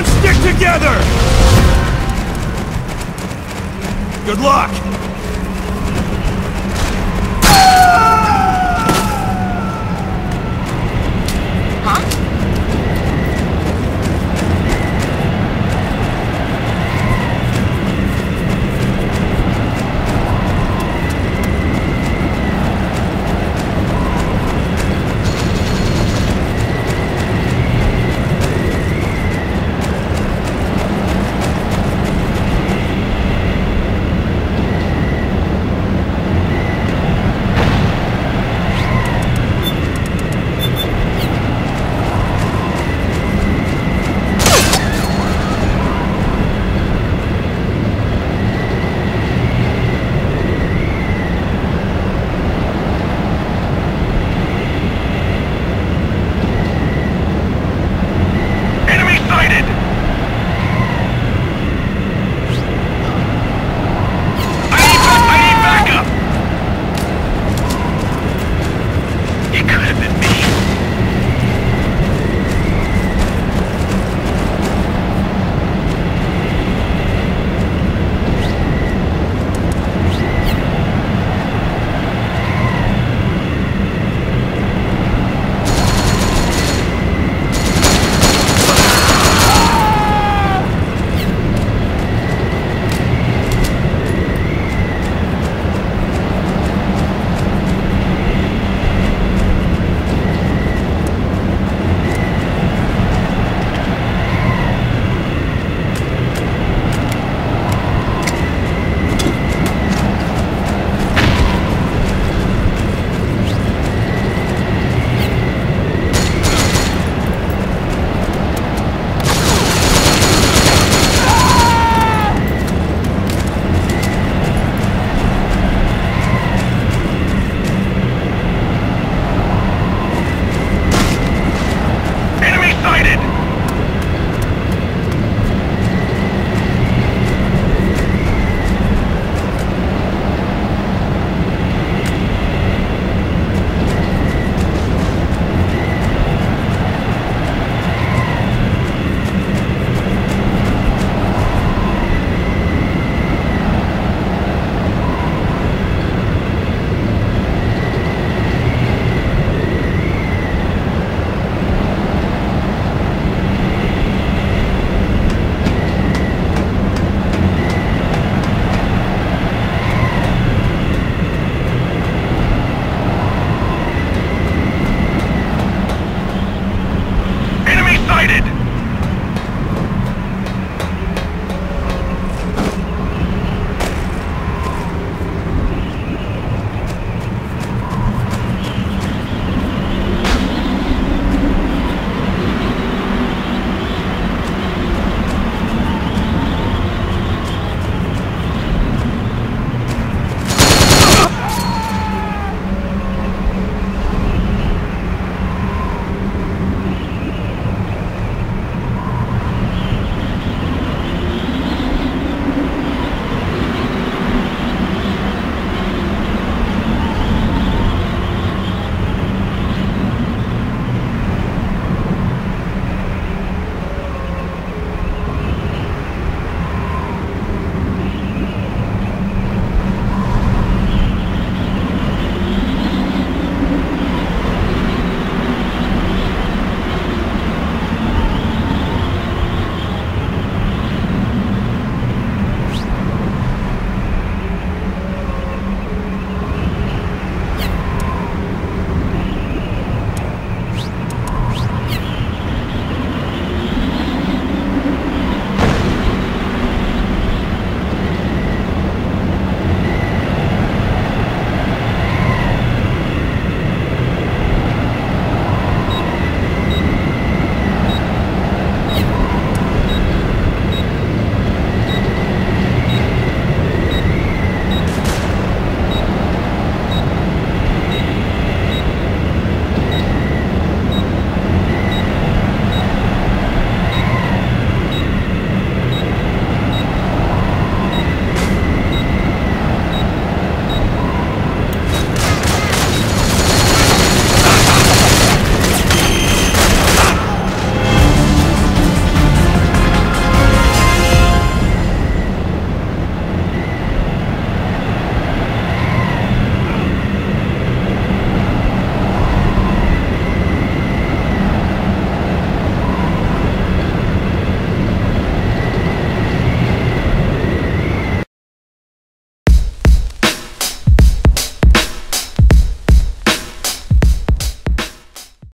on, stick together! Good luck! Ah!